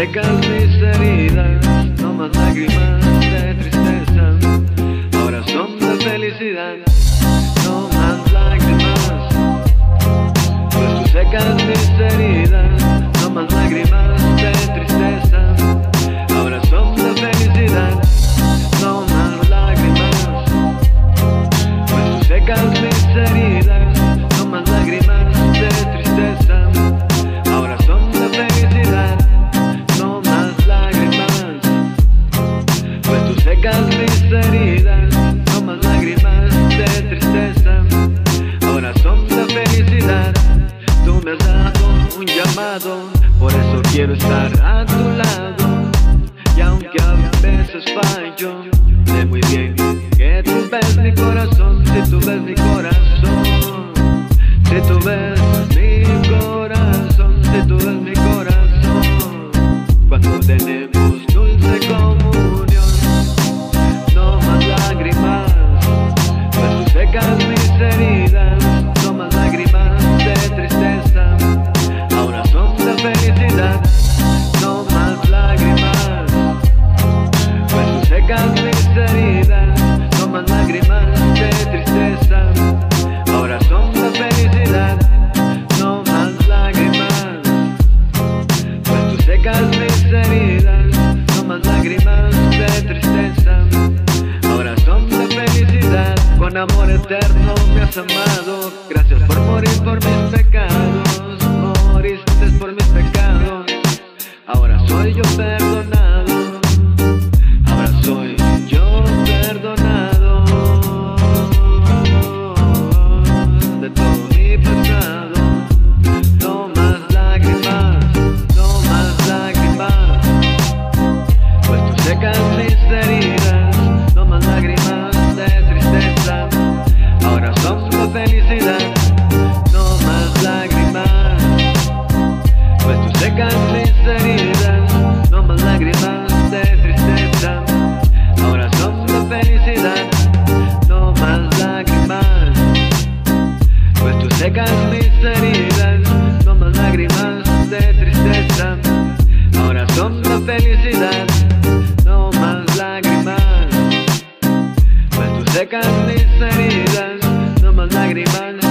secas mis heridas, no más lágrimas. secas mis heridas, tomas lágrimas de tristeza, ahora son de felicidad. Tú me has dado un llamado, por eso quiero estar a tu lado. Y aunque a veces fallo, sé muy bien que tú ves mi corazón, si tú ves mi corazón. amor eterno me has amado. Gracias por morir por mis pecados. Secas mis heridas como lágrimas de tristeza. Ahora son la felicidad, no más lágrimas. Pues secas mis heridas, no más lágrimas.